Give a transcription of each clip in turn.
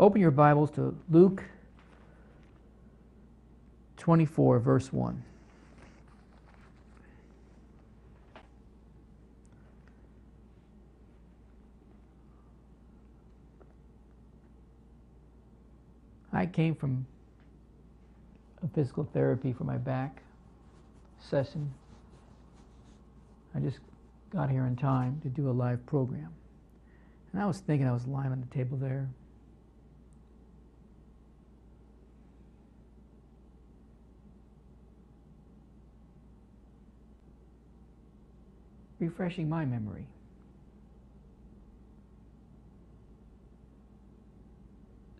Open your Bibles to Luke 24, verse 1. I came from a physical therapy for my back session. I just got here in time to do a live program. And I was thinking I was lying on the table there. Refreshing my memory.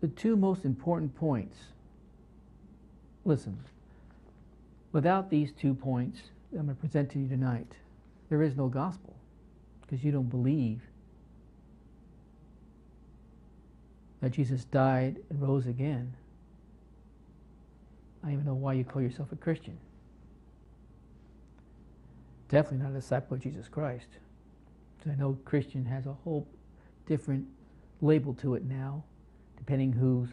the two most important points. Listen, without these two points that I'm going to present to you tonight, there is no gospel because you don't believe that Jesus died and rose again. I don't even know why you call yourself a Christian. Definitely not a disciple of Jesus Christ. I know Christian has a whole different label to it now depending who's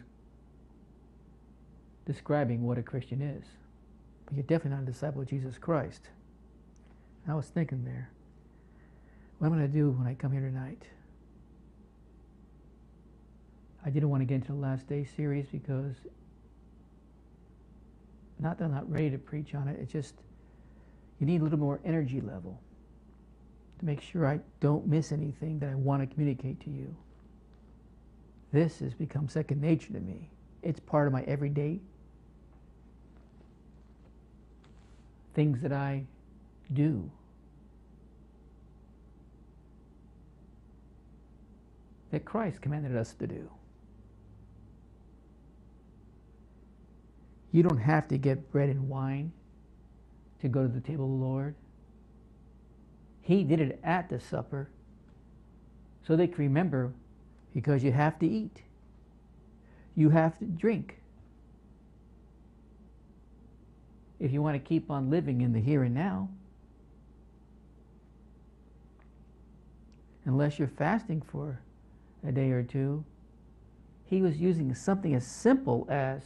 describing what a Christian is. But you're definitely not a disciple of Jesus Christ. I was thinking there, what am I going to do when I come here tonight? I didn't want to get into the last day series because not that I'm not ready to preach on it, it's just you need a little more energy level to make sure I don't miss anything that I want to communicate to you. This has become second nature to me. It's part of my everyday things that I do. That Christ commanded us to do. You don't have to get bread and wine to go to the table of the Lord. He did it at the supper so they can remember because you have to eat. You have to drink. If you want to keep on living in the here and now, unless you're fasting for a day or two, he was using something as simple as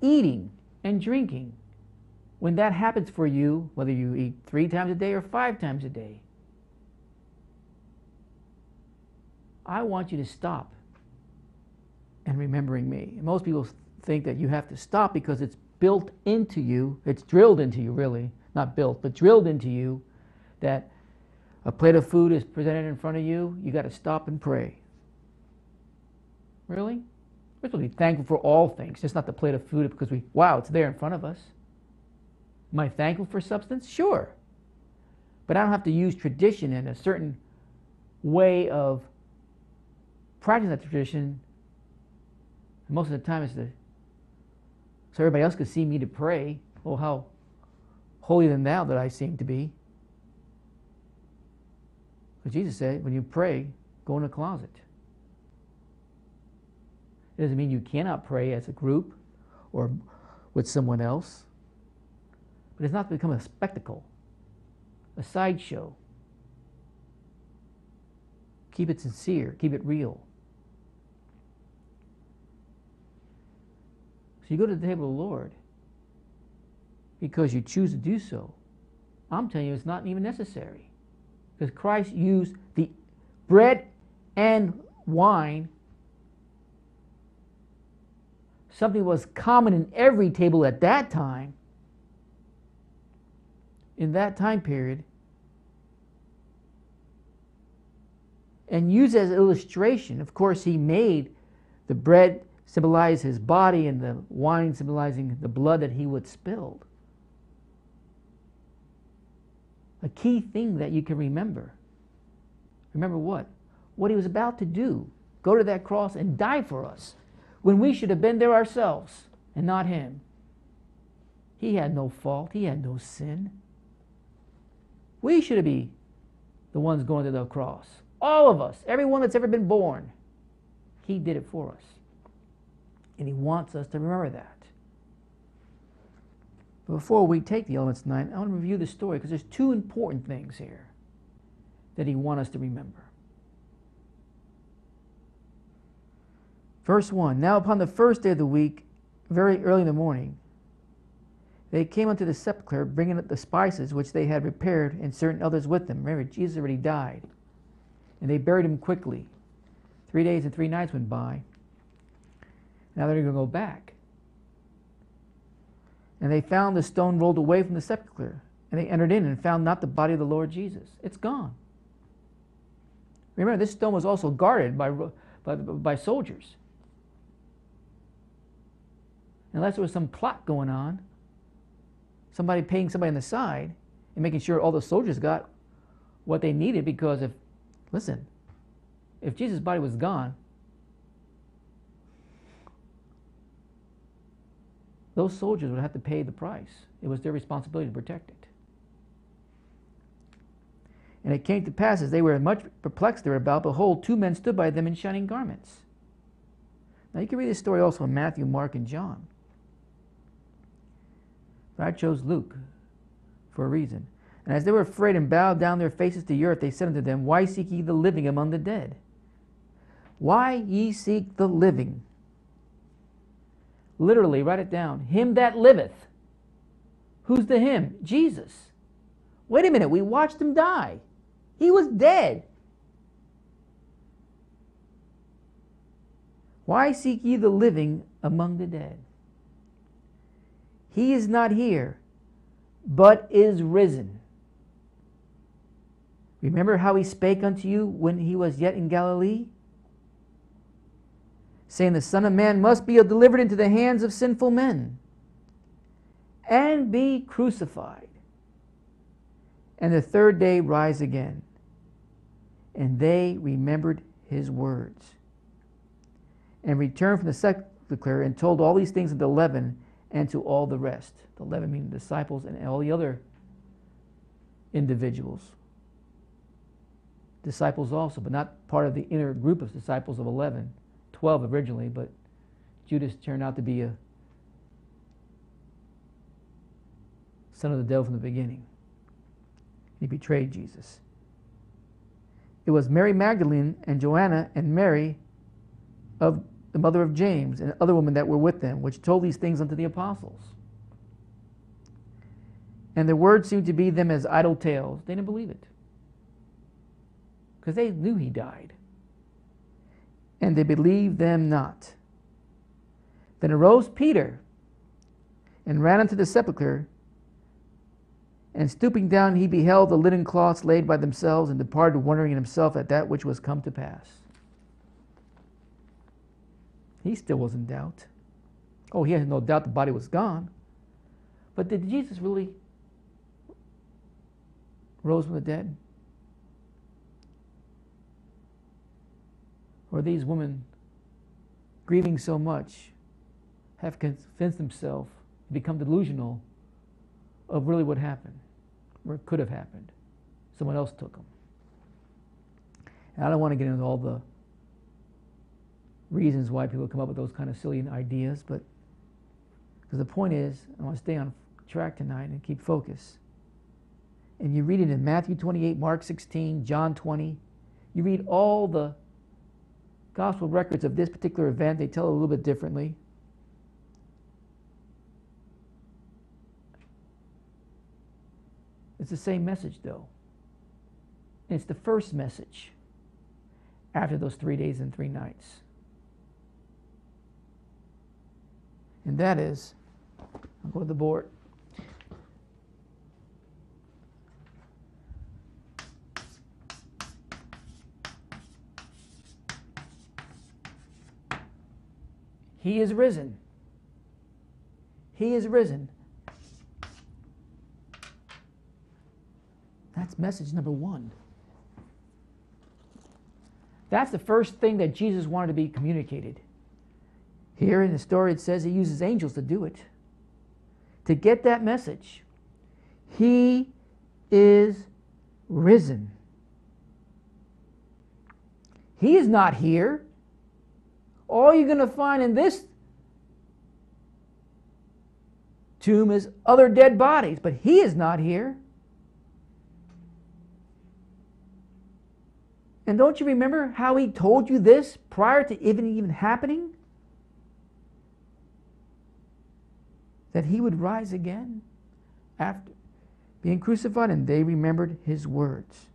eating and drinking. When that happens for you, whether you eat three times a day or five times a day, I want you to stop and remembering me. Most people think that you have to stop because it's built into you, it's drilled into you, really, not built, but drilled into you that a plate of food is presented in front of you, you got to stop and pray. Really? We're supposed to be thankful for all things, just not the plate of food because we, wow, it's there in front of us. Am I thankful for substance? Sure. But I don't have to use tradition and a certain way of practicing that tradition, most of the time it's the so everybody else could see me to pray. Oh, how holy than thou that I seem to be. But Jesus said, when you pray, go in a closet. It doesn't mean you cannot pray as a group or with someone else. But it's not to become a spectacle, a sideshow. Keep it sincere, keep it real. So you go to the table of the Lord because you choose to do so. I'm telling you, it's not even necessary. Because Christ used the bread and wine, something was common in every table at that time, in that time period, and used as illustration. Of course, he made the bread symbolize his body and the wine symbolizing the blood that he would spill. A key thing that you can remember. Remember what? What he was about to do. Go to that cross and die for us when we should have been there ourselves and not him. He had no fault, he had no sin. We should be the ones going to the cross. All of us, everyone that's ever been born. He did it for us. And he wants us to remember that. Before we take the elements tonight, I want to review the story because there's two important things here that he wants us to remember. Verse 1 Now upon the first day of the week, very early in the morning, they came unto the sepulchre, bringing up the spices which they had prepared, and certain others with them. Remember, Jesus already died. And they buried him quickly. Three days and three nights went by. Now they're going to go back. And they found the stone rolled away from the sepulchre. And they entered in and found not the body of the Lord Jesus. It's gone. Remember, this stone was also guarded by, by, by soldiers. Unless there was some plot going on, somebody paying somebody on the side and making sure all the soldiers got what they needed because if, listen, if Jesus' body was gone, those soldiers would have to pay the price. It was their responsibility to protect it. And it came to pass as they were much perplexed thereabout, behold, two men stood by them in shining garments. Now you can read this story also in Matthew, Mark, and John. But I chose Luke for a reason. And as they were afraid and bowed down their faces to the earth, they said unto them, Why seek ye the living among the dead? Why ye seek the living? Literally, write it down. Him that liveth. Who's the him? Jesus. Wait a minute, we watched him die. He was dead. Why seek ye the living among the dead? He is not here, but is risen. Remember how he spake unto you when he was yet in Galilee? Saying, The Son of Man must be delivered into the hands of sinful men and be crucified, and the third day rise again. And they remembered his words and returned from the sepulchre and told all these things unto eleven and to all the rest. The eleven meaning disciples and all the other individuals. Disciples also, but not part of the inner group of disciples of 11. 12 originally, but Judas turned out to be a son of the devil from the beginning. He betrayed Jesus. It was Mary Magdalene and Joanna and Mary of the mother of James and other women that were with them, which told these things unto the apostles. And the words seemed to be them as idle tales. They didn't believe it. Because they knew he died. And they believed them not. Then arose Peter and ran unto the sepulchre and stooping down, he beheld the linen cloths laid by themselves, and departed, wondering in himself at that which was come to pass. He still was in doubt. Oh, he had no doubt the body was gone. But did Jesus really rose from the dead? Or these women grieving so much have convinced themselves become delusional of really what happened? or could have happened. Someone else took them. And I don't want to get into all the reasons why people come up with those kind of silly ideas, but because the point is, I want to stay on track tonight and keep focus. And you read it in Matthew 28, Mark 16, John 20. You read all the gospel records of this particular event, they tell it a little bit differently. It's the same message, though. And it's the first message after those three days and three nights. And that is, I'll go to the board. He is risen. He is risen. That's message number one. That's the first thing that Jesus wanted to be communicated. Here in the story, it says he uses angels to do it. To get that message, he is risen. He is not here. All you're going to find in this tomb is other dead bodies, but he is not here. And don't you remember how he told you this prior to even even happening? That he would rise again after being crucified, and they remembered his words.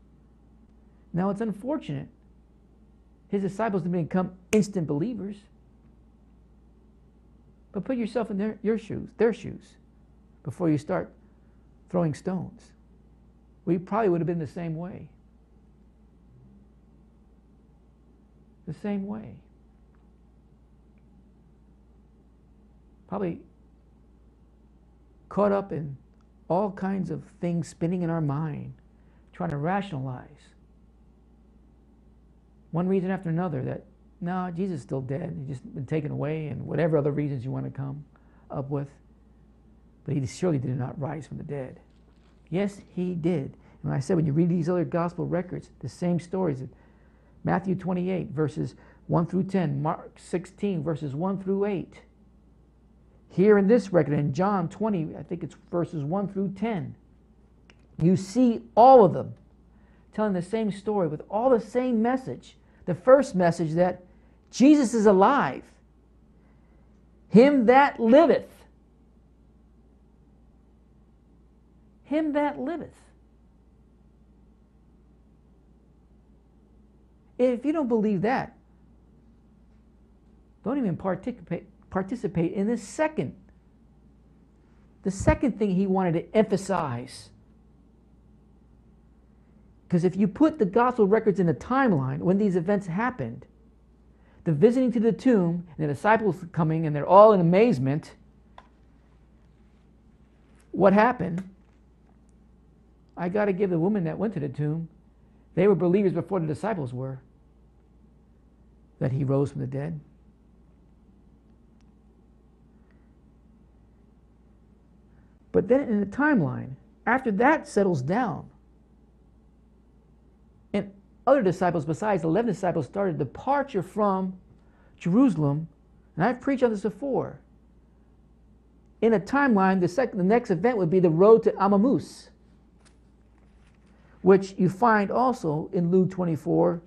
Now it's unfortunate. His disciples didn't become instant believers. But put yourself in their, your shoes, their shoes, before you start throwing stones. We probably would have been the same way. The same way. Probably caught up in all kinds of things spinning in our mind, trying to rationalize one reason after another that no, Jesus is still dead. He's just been taken away, and whatever other reasons you want to come up with. But he surely did not rise from the dead. Yes, he did. And I said, when you read these other gospel records, the same stories. Matthew 28, verses 1 through 10, Mark 16, verses 1 through 8. Here in this record, in John 20, I think it's verses 1 through 10, you see all of them telling the same story with all the same message. The first message that Jesus is alive. Him that liveth. Him that liveth. If you don't believe that, don't even participate, participate in the second. The second thing he wanted to emphasize. Because if you put the gospel records in a timeline when these events happened, the visiting to the tomb, and the disciples coming, and they're all in amazement. What happened? I got to give the woman that went to the tomb, they were believers before the disciples were, that he rose from the dead. But then in the timeline, after that settles down, and other disciples besides the 11 disciples started departure from Jerusalem. And I've preached on this before. In a timeline, the, second, the next event would be the road to Emmaus, which you find also in Luke 24,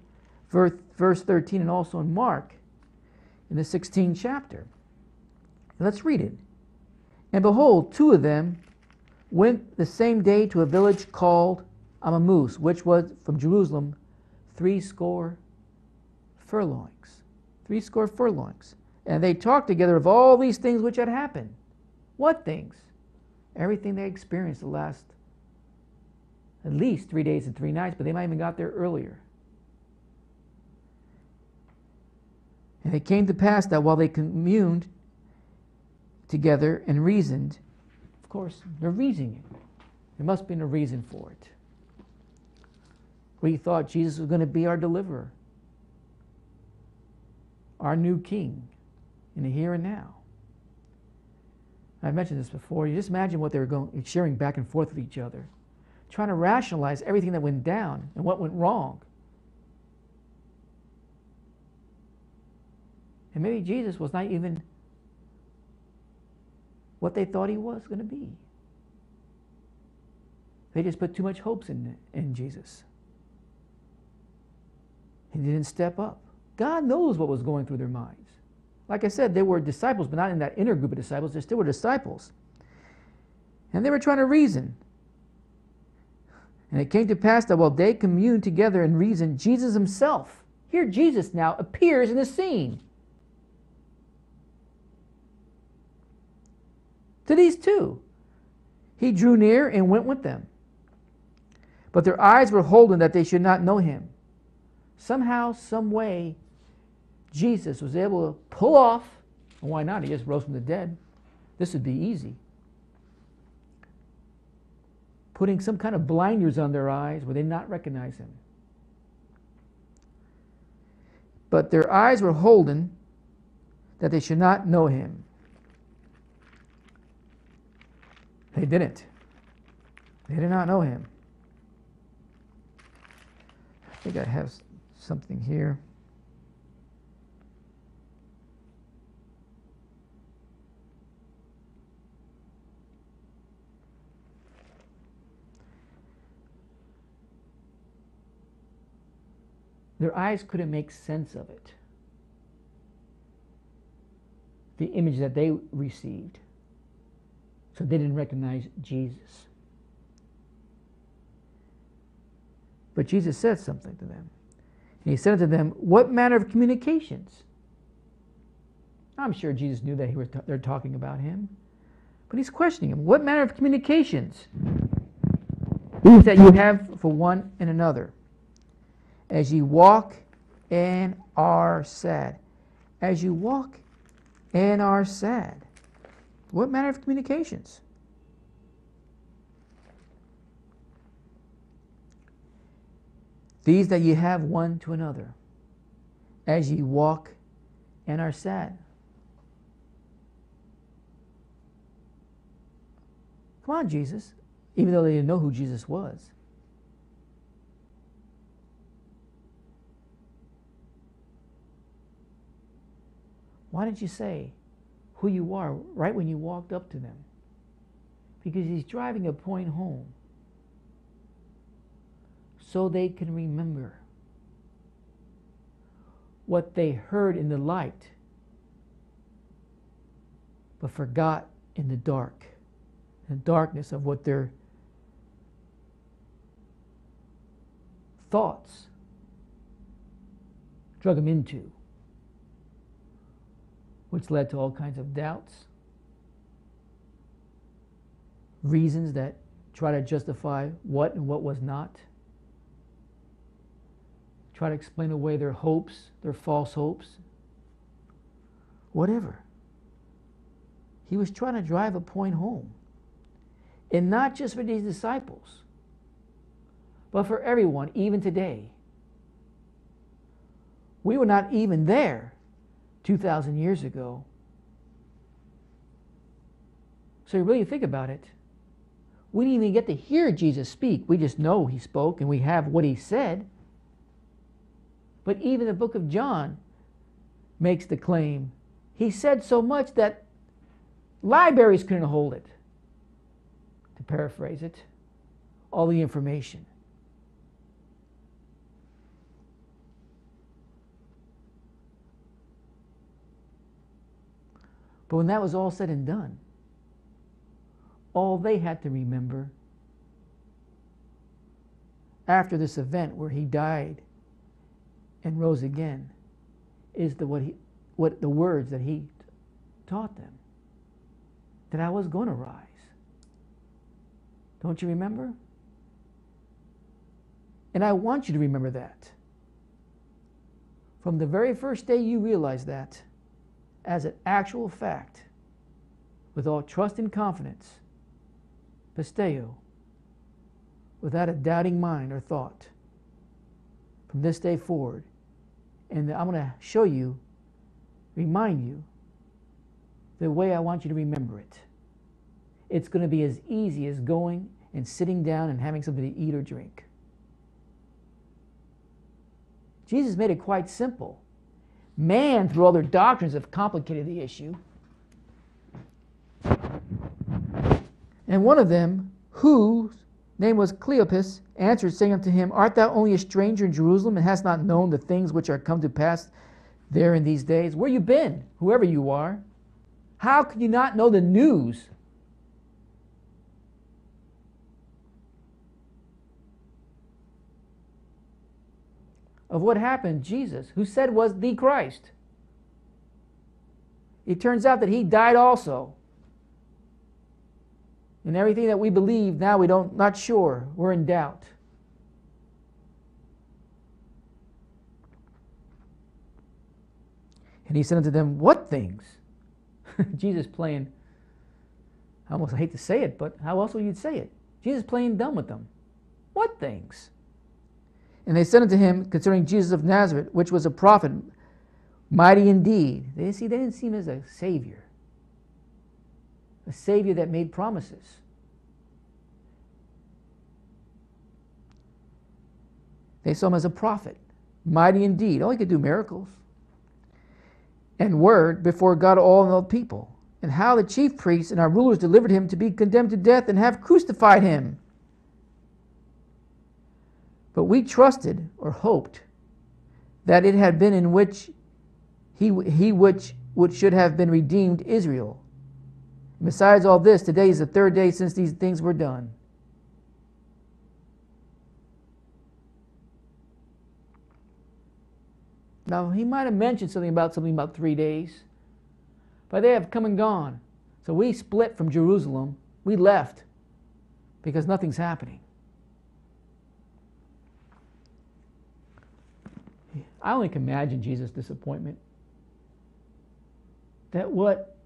verse, verse 13, and also in Mark in the 16th chapter. Let's read it. And behold, two of them went the same day to a village called Emmaus, which was from Jerusalem three score furlongs. Three score furlongs. And they talked together of all these things which had happened. What things? Everything they experienced the last at least three days and three nights, but they might even got there earlier. And it came to pass that while they communed together and reasoned, of course, they're reasoning. There must be a reason for it. We thought Jesus was going to be our deliverer, our new king in the here and now. I've mentioned this before. You just imagine what they were going, sharing back and forth with each other, trying to rationalize everything that went down and what went wrong. And maybe Jesus was not even what they thought he was going to be. They just put too much hopes in, in Jesus. He didn't step up. God knows what was going through their minds. Like I said, they were disciples, but not in that inner group of disciples. They still were disciples. And they were trying to reason. And it came to pass that while they communed together and reasoned, Jesus himself, here Jesus now appears in the scene. To these two, he drew near and went with them. But their eyes were holden that they should not know him somehow, some way, Jesus was able to pull off, and why not? He just rose from the dead. This would be easy. Putting some kind of blinders on their eyes where they not recognize him. But their eyes were holden that they should not know him. They didn't. They did not know him. I think I have something here. Their eyes couldn't make sense of it. The image that they received. So they didn't recognize Jesus. But Jesus said something to them. And he said to them, What manner of communications? I'm sure Jesus knew that he was t- they're talking about him. But he's questioning him. What manner of communications? These that you have for one and another. As you walk and are sad. As you walk and are sad. What manner of communications? These that ye have one to another, as ye walk and are sad. Come on, Jesus. Even though they didn't know who Jesus was. Why didn't you say who you are right when you walked up to them? Because he's driving a point home so they can remember what they heard in the light but forgot in the dark, the darkness of what their thoughts drug them into, which led to all kinds of doubts, reasons that try to justify what and what was not try to explain away their hopes, their false hopes, whatever. He was trying to drive a point home. And not just for these disciples, but for everyone, even today. We were not even there 2,000 years ago. So you really think about it. We didn't even get to hear Jesus speak. We just know he spoke and we have what he said. But even the book of John makes the claim. He said so much that libraries couldn't hold it. To paraphrase it, all the information. But when that was all said and done, all they had to remember after this event where he died and rose again is the what he what the words that he taught them that I was going to rise. Don't you remember? And I want you to remember that. From the very first day you realize that as an actual fact, with all trust and confidence, pisteo, without a doubting mind or thought, from this day forward, and I'm going to show you, remind you, the way I want you to remember it. It's going to be as easy as going and sitting down and having something to eat or drink. Jesus made it quite simple. Man, through all their doctrines, have complicated the issue. And one of them, whose name was Cleopas, answered, saying unto him, Art thou only a stranger in Jerusalem, and hast not known the things which are come to pass there in these days? Where you been, whoever you are? How could you not know the news? Of what happened, Jesus, who said was the Christ. It turns out that he died also. And everything that we believe now we don't not sure. We're in doubt. And he said unto them, What things? Jesus playing, I almost hate to say it, but how else would you say it? Jesus playing dumb with them. What things? And they said unto him concerning Jesus of Nazareth, which was a prophet, mighty indeed. They see they didn't see him as a savior a Savior that made promises. They saw him as a prophet, mighty indeed. Oh, he could do miracles. And word before God all the people. And how the chief priests and our rulers delivered him to be condemned to death and have crucified him. But we trusted or hoped that it had been in which he, he which, which should have been redeemed Israel. Besides all this, today is the third day since these things were done. Now, he might have mentioned something about something about three days, but they have come and gone. So we split from Jerusalem. We left because nothing's happening. I only can imagine Jesus' disappointment. That what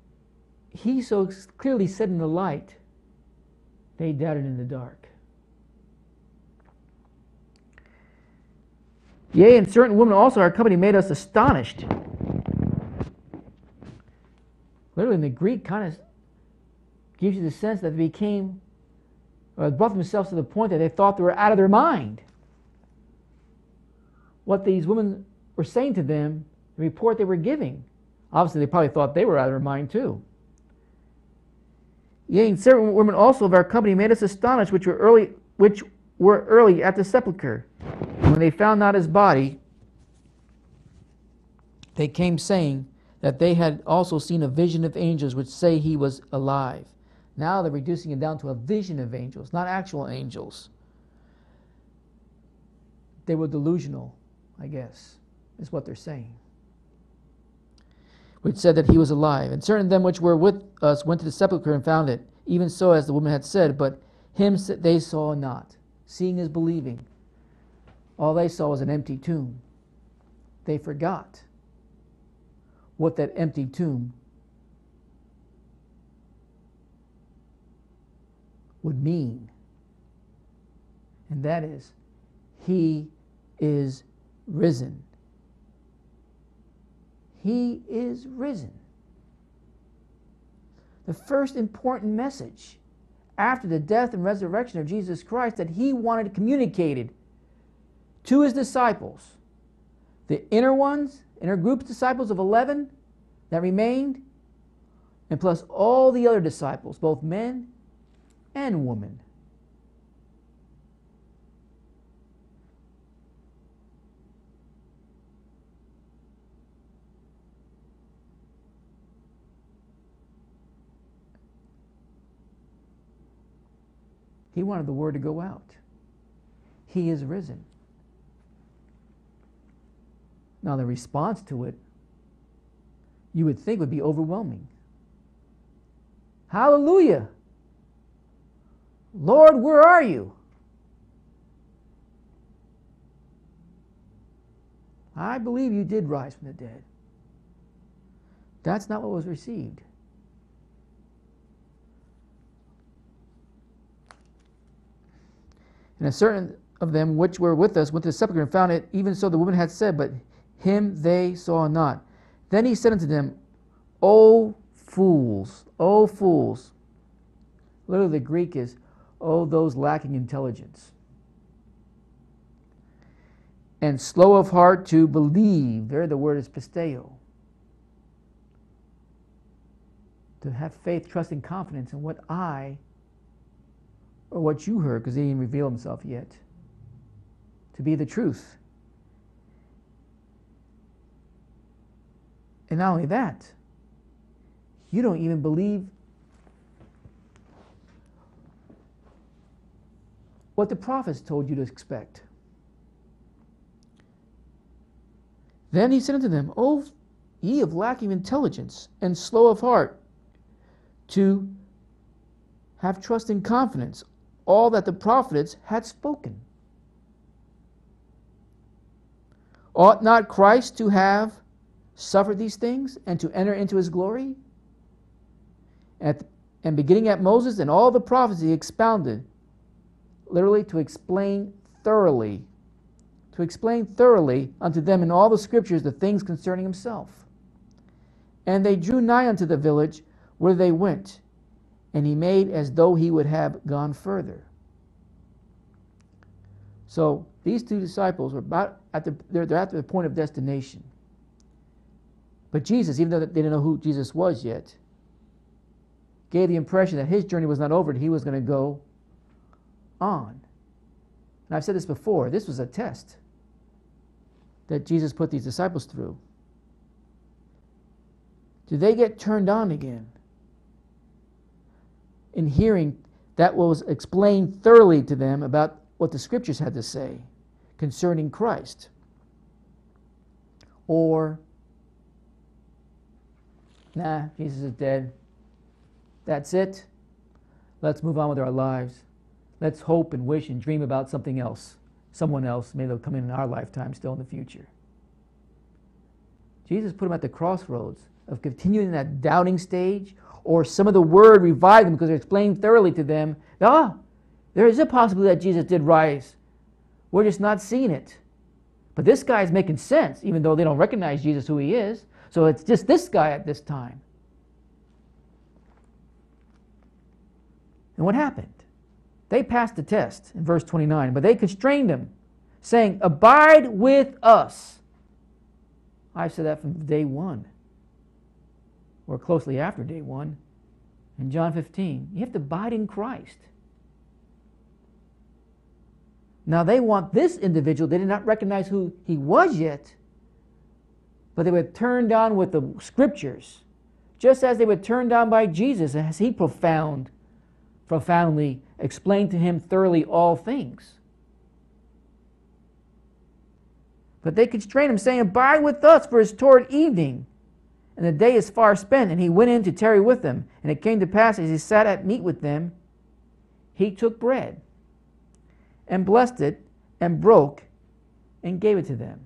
he so clearly said in the light, they doubted in the dark. Yea, and certain women also our company made us astonished. Literally, in the Greek, kind of gives you the sense that they became, or brought themselves to the point that they thought they were out of their mind. What these women were saying to them, the report they were giving. Obviously, they probably thought they were out of their mind too. Yea, and certain women also of our company made us astonished, which were early, which were early at the sepulchre. When they found not his body, they came saying that they had also seen a vision of angels which say he was alive. Now they're reducing it down to a vision of angels, not actual angels. They were delusional, I guess, is what they're saying. Which said that he was alive. And certain of them which were with us went to the sepulchre and found it, even so as the woman had said, but him they saw not. Seeing is believing. All they saw was an empty tomb. They forgot what that empty tomb would mean. And that is, He is risen. He is risen. The first important message after the death and resurrection of Jesus Christ that He wanted communicated to His disciples, the inner ones, inner group disciples of 11 that remained, and plus all the other disciples, both men and woman. He wanted the word to go out. He is risen. Now, the response to it, you would think would be overwhelming. Hallelujah! Lord, where are you? I believe you did rise from the dead. That's not what was received. And a certain of them which were with us went to the sepulchre and found it, even so the woman had said, but him they saw not. Then he said unto them, O fools, O fools. Literally, the Greek is, O those lacking intelligence. And slow of heart to believe. There, the word is pisteo. To have faith, trust, and confidence in what I or what you heard, because he didn't reveal himself yet, to be the truth. And not only that, you don't even believe what the prophets told you to expect. Then he said unto them, O ye of lacking intelligence and slow of heart, to have trust and confidence, all that the prophets had spoken. Ought not Christ to have suffered these things and to enter into his glory? At, and beginning at Moses and all the prophets, he expounded literally to explain thoroughly, to explain thoroughly unto them in all the scriptures the things concerning himself. And they drew nigh unto the village where they went, and he made as though he would have gone further. So these two disciples were about at the they're, they're at the point of destination. But Jesus, even though they didn't know who Jesus was yet, gave the impression that his journey was not over, and he was going to go on. And I've said this before this was a test. that Jesus put these disciples through, do they get turned on again in hearing that was explained thoroughly to them about what the scriptures had to say concerning Christ? Or, nah, Jesus is dead. That's it. Let's move on with our lives. Let's hope and wish and dream about something else, someone else. Maybe they'll come in in our lifetime still in the future. Jesus put them at the crossroads of continuing that doubting stage, or some of the word revived them because they explained thoroughly to them, oh, there is a possibility that Jesus did rise. We're just not seeing it. But this guy is making sense, even though they don't recognize Jesus who he is. So it's just this guy at this time. And what happened? They passed the test in verse 29, but they constrained him, saying, Abide with us. I've said that from day one, or closely after day one. In John 15, you have to abide in Christ. Now they want this individual, they did not recognize who he was yet, but they were turned on with the scriptures, just as they were turned on by Jesus, as he profound, profoundly explained to him thoroughly all things. But they constrained him, saying, Abide with us, for it's toward evening, and the day is far spent. And he went in to tarry with them. And it came to pass, as he sat at meat with them, he took bread, and blessed it, and broke, and gave it to them.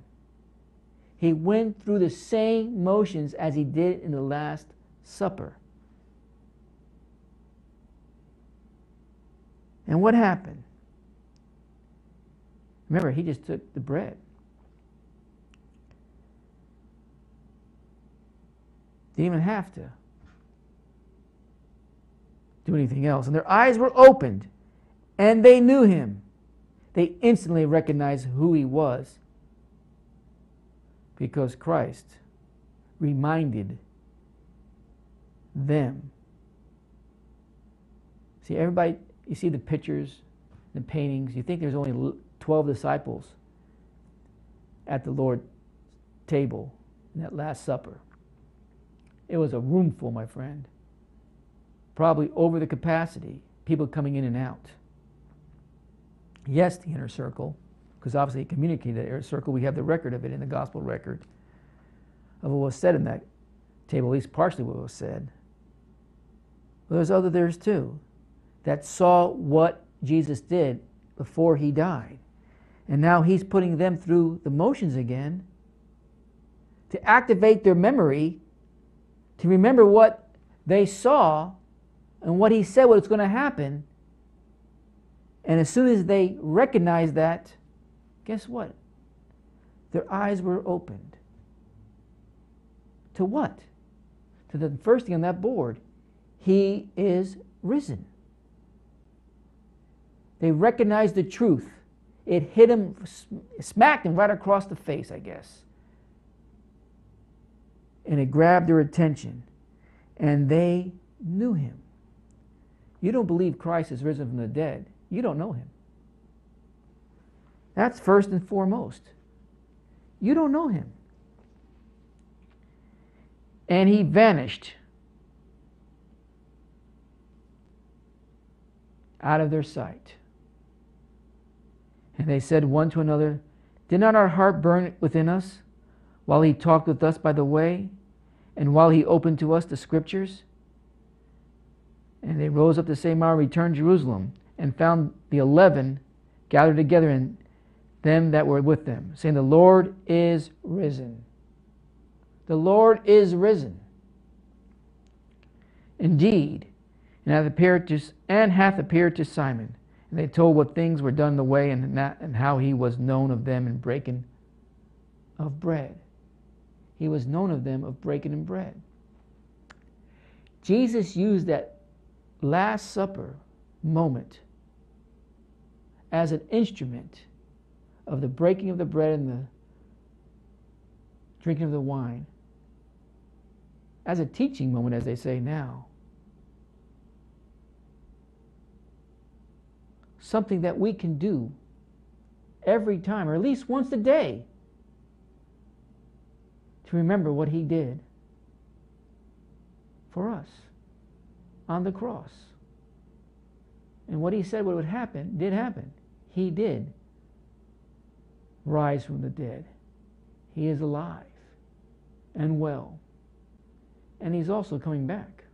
He went through the same motions as he did in the Last Supper. And what happened? Remember, he just took the bread. Didn't even have to do anything else. And their eyes were opened, and they knew him. They instantly recognized who he was because Christ reminded them. See, everybody you see the pictures, the paintings, you think there's only 12 disciples at the Lord's table in that Last Supper. It was a room full, my friend. Probably over the capacity, people coming in and out. Yes, the inner circle, because obviously he communicated that inner circle. We have the record of it in the gospel record of what was said in that table, at least partially what was said. But there's other there's too that saw what Jesus did before he died. And now he's putting them through the motions again to activate their memory, to remember what they saw and what he said what was going to happen. And as soon as they recognized that, guess what? Their eyes were opened. To what? To the first thing on that board. He is risen. They recognized the truth. It hit him, smacked him right across the face, I guess. And it grabbed their attention. And they knew him. You don't believe Christ is risen from the dead, you don't know him. That's first and foremost. You don't know him. And he vanished out of their sight. And they said one to another, Did not our heart burn within us while he talked with us by the way, and while he opened to us the scriptures? And they rose up the same hour and returned to Jerusalem, and found the eleven gathered together and them that were with them, saying, The Lord is risen. The Lord is risen. Indeed, and hath appeared to, and hath appeared to Simon. And they told what things were done the way and, that, and how he was known of them in breaking of bread. He was known of them of breaking of bread. Jesus used that Last Supper moment as an instrument of the breaking of the bread and the drinking of the wine as a teaching moment, as they say now. something that we can do every time, or at least once a day, to remember what he did for us on the cross. And what he said what would happen did happen. He did rise from the dead. He is alive and well. And he's also coming back.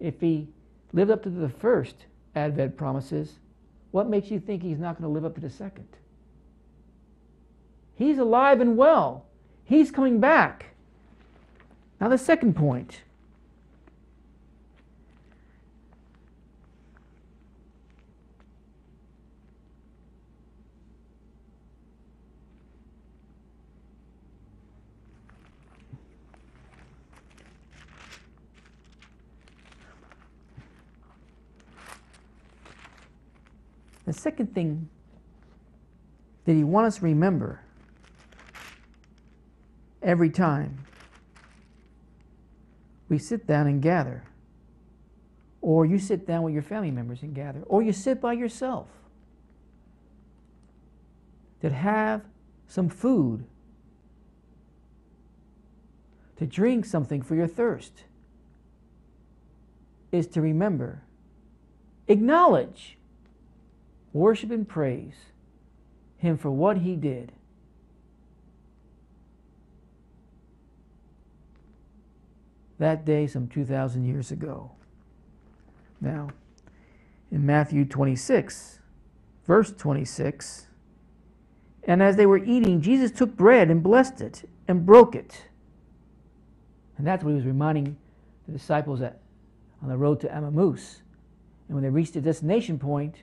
If he lived up to the first Advent promises, what makes you think he's not going to live up to the second? He's alive and well. He's coming back. Now, the second point. The second thing that he wants us to remember every time we sit down and gather, or you sit down with your family members and gather, or you sit by yourself, that have some food, to drink something for your thirst, is to remember, acknowledge, worship, and praise Him for what He did that day some 2,000 years ago. Now, in Matthew 26, verse 26, and as they were eating, Jesus took bread and blessed it and broke it. And that's what he was reminding the disciples at, on the road to Emmaus. And when they reached the destination point,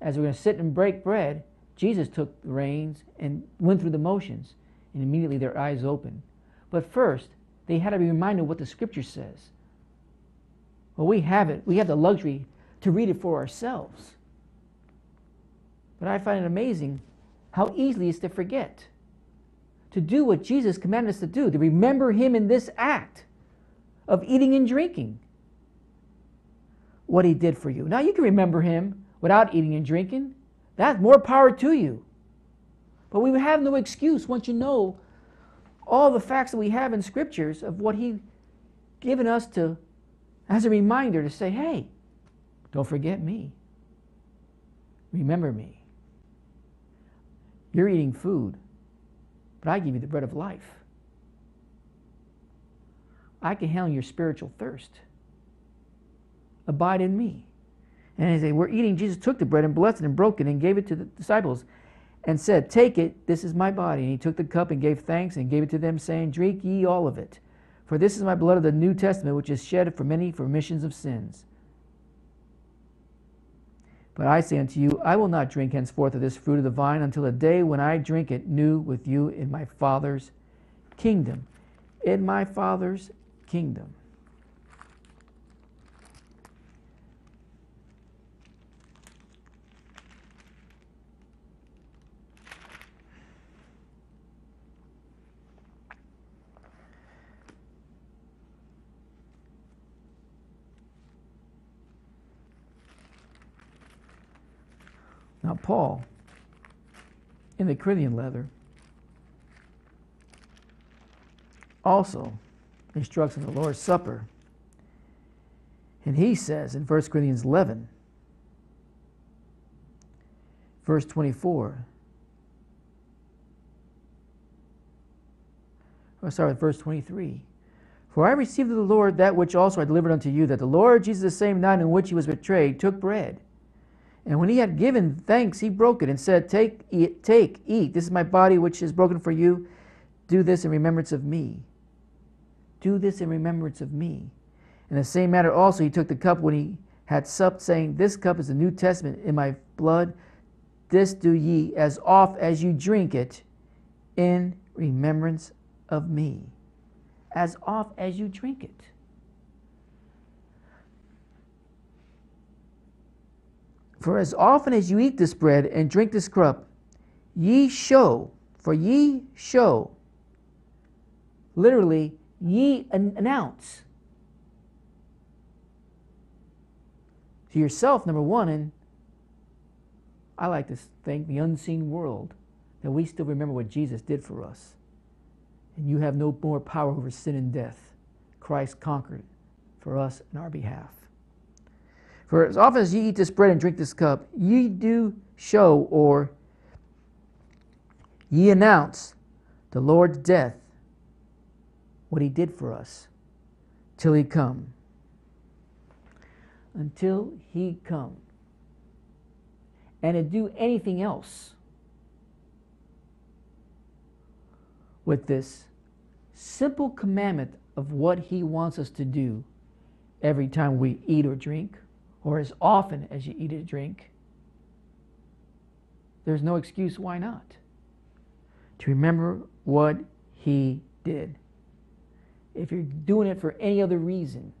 as they were going to sit and break bread, Jesus took the reins and went through the motions, and immediately their eyes opened. But first, they had to be reminded what the scripture says. Well, we have it. We have the luxury to read it for ourselves. But I find it amazing how easily it's to forget. To do what Jesus commanded us to do, to remember Him in this act of eating and drinking. What He did for you. Now, you can remember Him without eating and drinking. That's more power to you. But we have no excuse once you know all the facts that we have in scriptures of what he given us to as a reminder to say, hey, don't forget me. Remember me. You're eating food, but I give you the bread of life. I can handle your spiritual thirst. Abide in me. And as they were eating, Jesus took the bread and blessed it and broke it and gave it to the disciples and said, Take it, this is my body. And he took the cup and gave thanks and gave it to them, saying, Drink ye all of it. For this is my blood of the New Testament, which is shed for many for remissions of sins. But I say unto you, I will not drink henceforth of this fruit of the vine until the day when I drink it new with you in my Father's kingdom. In my Father's kingdom. Now, Paul, in the Corinthian letter, also instructs on the Lord's Supper. And he says in 1 Corinthians 11, verse 24, oh, sorry, verse 23. For I received of the Lord that which also I delivered unto you, that the Lord Jesus, the same night in which he was betrayed, took bread. And when he had given thanks, he broke it and said, Take, eat, take, eat. This is my body which is broken for you. Do this in remembrance of me. Do this in remembrance of me. In the same manner also he took the cup when he had supped, saying, This cup is the New Testament in my blood. This do ye as oft as you drink it in remembrance of me. As oft as you drink it. For as often as you eat this bread and drink this cup, ye show, for ye show, literally, ye announce to yourself, number one, and I like to think the unseen world, that we still remember what Jesus did for us. and you have no more power over sin and death. Christ conquered for us in our behalf. For as often as ye eat this bread and drink this cup, ye do show or ye announce the Lord's death, what he did for us, till he come. Until he come. And to do anything else with this simple commandment of what he wants us to do every time we eat or drink, or as often as you eat or drink, there's no excuse why not. To remember what he did. If you're doing it for any other reason,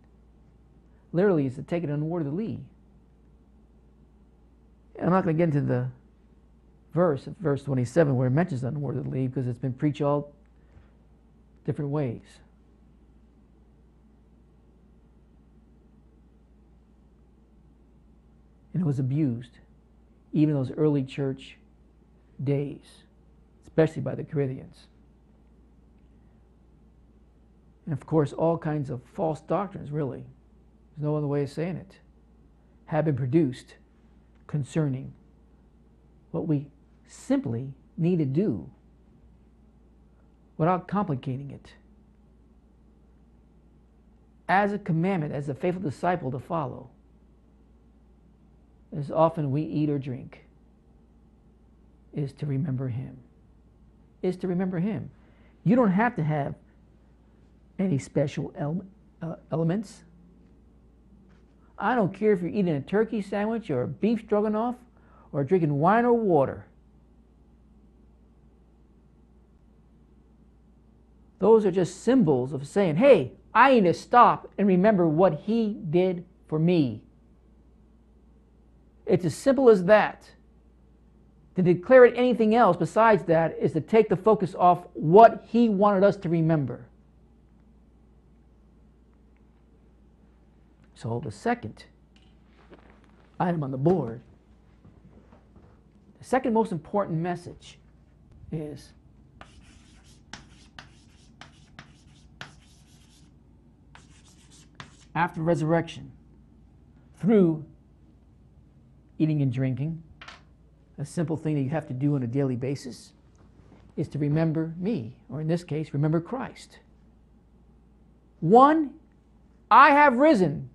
literally is to take it unworthily. I'm not going to get into the verse, verse 27, where it mentions unworthily because it's been preached all different ways. And it was abused, even those early church days, especially by the Corinthians. And of course, all kinds of false doctrines, really, there's no other way of saying it, have been produced concerning what we simply need to do without complicating it. As a commandment, as a faithful disciple to follow, as often we eat or drink, is to remember Him. Is to remember Him. You don't have to have any special ele- uh, elements. I don't care if you're eating a turkey sandwich or a beef stroganoff or drinking wine or water. Those are just symbols of saying, hey, I need to stop and remember what he did for me. It's as simple as that. To declare it anything else besides that is to take the focus off what he wanted us to remember. So, the second item on the board, the second most important message is after resurrection through eating and drinking, a simple thing that you have to do on a daily basis, is to remember me, or in this case, remember Christ. One, I have risen.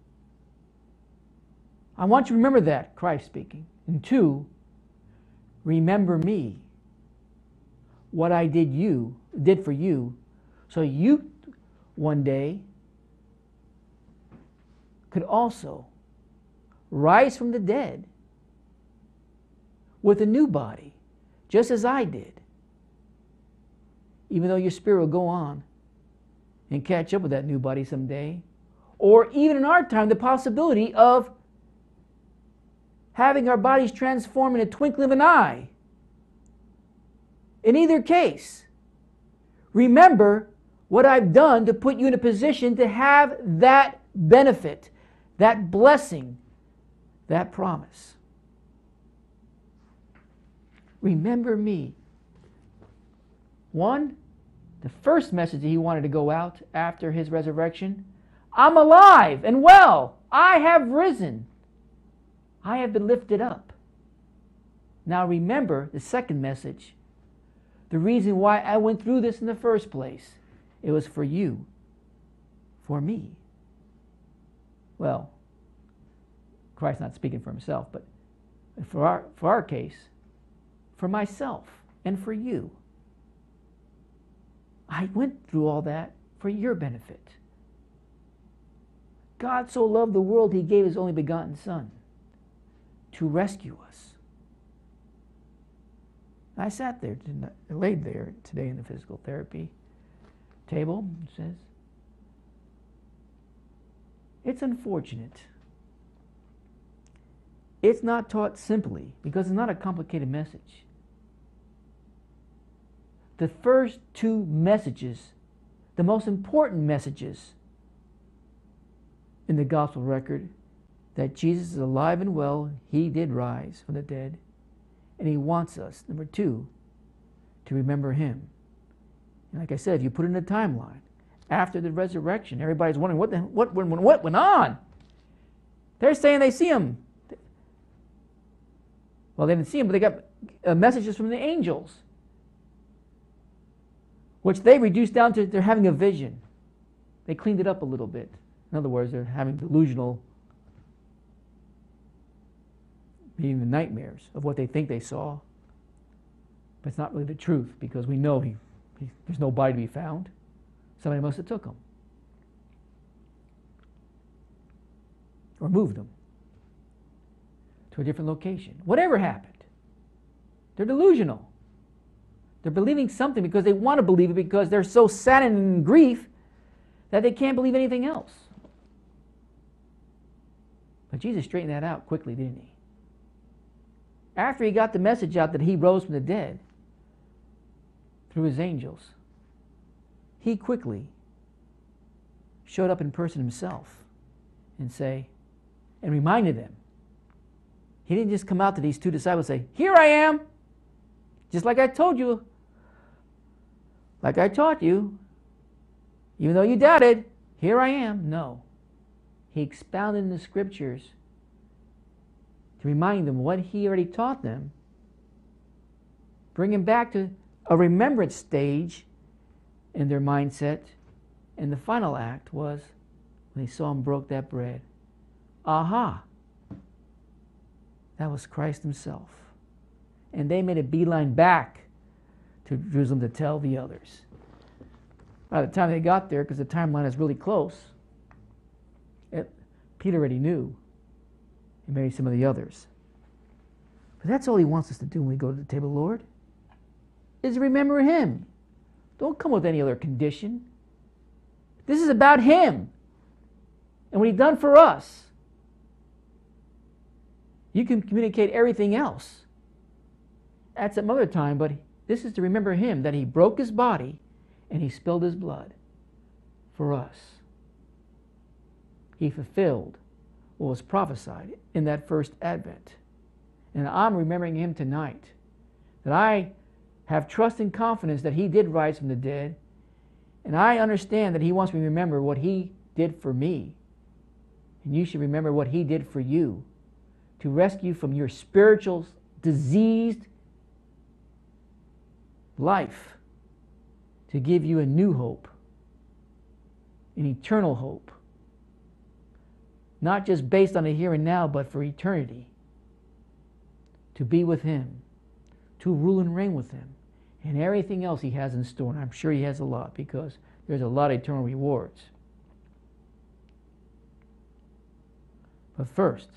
I want you to remember that, Christ speaking. And two, remember me, what I did you did for you, so you one day could also rise from the dead with a new body, just as I did. Even though your spirit will go on and catch up with that new body someday. Or even in our time, the possibility of having our bodies transformed in a twinkling of an eye. In either case, remember what I've done to put you in a position to have that benefit that blessing, that promise. Remember me. One, the first message that he wanted to go out after his resurrection I'm alive and well. I have risen. I have been lifted up. Now remember the second message. The reason why I went through this in the first place. It was for you, for me. Well, Christ's not speaking for himself, but for our, for our case, for myself and for you. I went through all that for your benefit. God so loved the world, he gave his only begotten Son to rescue us. I sat there, I laid there today in the physical therapy table. Says, it's unfortunate. It's not taught simply because it's not a complicated message. The first two messages, the most important messages in the gospel record, that Jesus is alive and well, he did rise from the dead, and he wants us, number two, to remember him And like I said, if you put in a timeline, after the resurrection, everybody's wondering what, the, what, what, what went on. They're saying they see him. Well, they didn't see him, but they got uh, messages from the angels, which they reduced down to they're having a vision. They cleaned it up a little bit. In other words, they're having delusional, meaning the nightmares of what they think they saw. But it's not really the truth because we know he, he, there's no body to be found. Somebody must have took him or moved him to a different location. Whatever happened, they're delusional. They're believing something because they want to believe it because they're so saddened in grief that they can't believe anything else. But Jesus straightened that out quickly, didn't he? After he got the message out that he rose from the dead through his angels, he quickly showed up in person himself and say, and reminded them. He didn't just come out to these two disciples and say, Here I am, just like I told you, like I taught you, even though you doubted, here I am. No. He expounded in the scriptures to remind them what he already taught them, bring them back to a remembrance stage in their mindset. And the final act was when they saw him broke that bread. Aha! That was Christ himself. And they made a beeline back to Jerusalem to tell the others. By the time they got there, because the timeline is really close, it, Peter already knew. And maybe some of the others. But that's all he wants us to do when we go to the table, Lord, is remember him. Don't come with any other condition. This is about him and what he done for us. You can communicate everything else at some other time, but this is to remember him that he broke his body and he spilled his blood for us. He fulfilled what was prophesied in that first advent. And I'm remembering him tonight. That I have trust and confidence that he did rise from the dead. And I understand that he wants me to remember what he did for me. And you should remember what he did for you to rescue from your spiritual diseased life to give you a new hope, an eternal hope, not just based on the here and now, but for eternity, to be with Him, to rule and reign with Him, and everything else He has in store. And I'm sure He has a lot because there's a lot of eternal rewards. But first,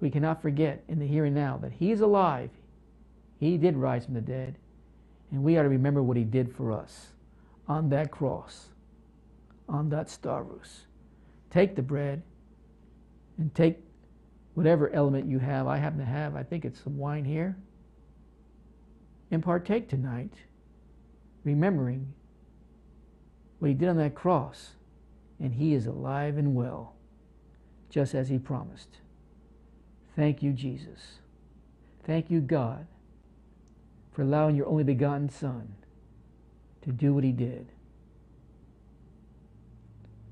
we cannot forget in the here and now that He is alive. He did rise from the dead. And we ought to remember what He did for us on that cross, on that stauros. Take the bread and take whatever element you have. I happen to have, I think it's some wine here. And partake tonight, remembering what he did on that cross. And he is alive and well, just as he promised. Thank you, Jesus. Thank you, God, for allowing your only begotten Son to do what he did.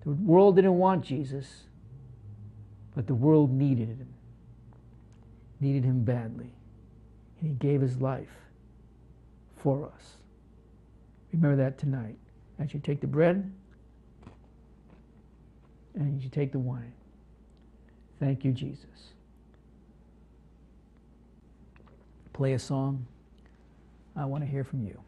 The world didn't want Jesus, but the world needed him, needed him badly. And he gave his life for us. Remember that tonight as you take the bread and you take the wine. Thank you, Jesus. Play a song. I want to hear from you.